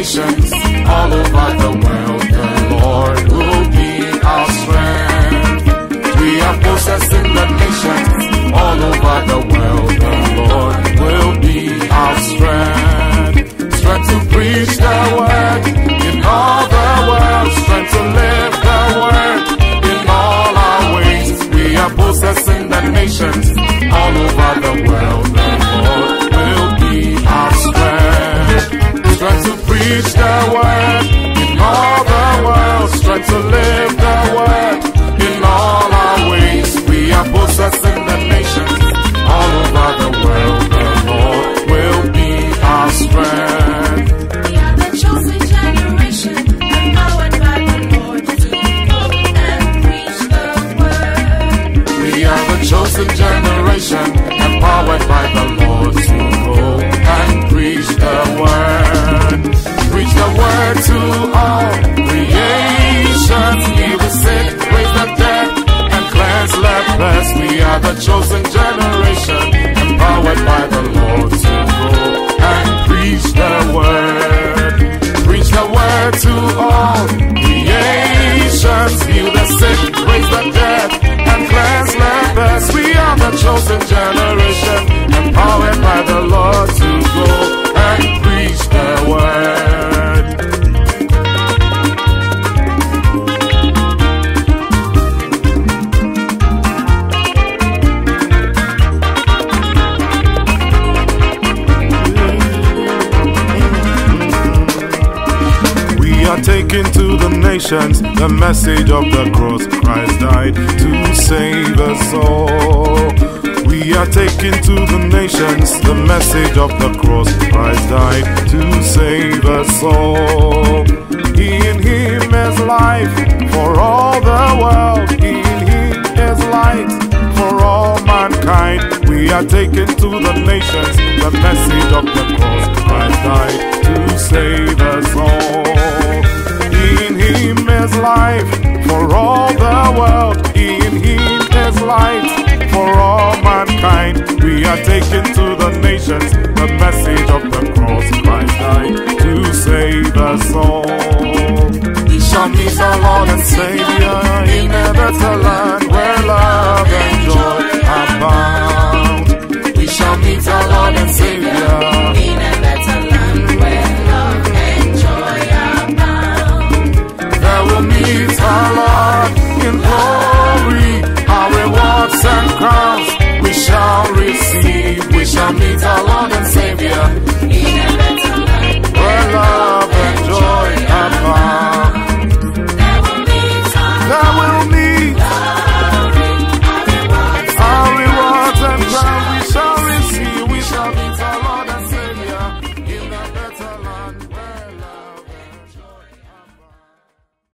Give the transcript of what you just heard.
conversations, all of our the The chosen generation, Are taking to the nations the message of the cross. Christ died to save us all. We are taking to the nations the message of the cross. Christ died to save us all. In Him is life for all the world. In Him is light for all mankind. We are taking to the nations the message of the cross. Christ died to save us all. For all mankind. We are taking to the nations the message of the cross. Christ died to save us all. He shall meet our Lord and Savior